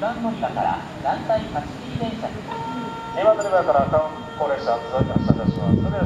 番乗り場から団体貸切電車2乗り場から車発車いたします。す。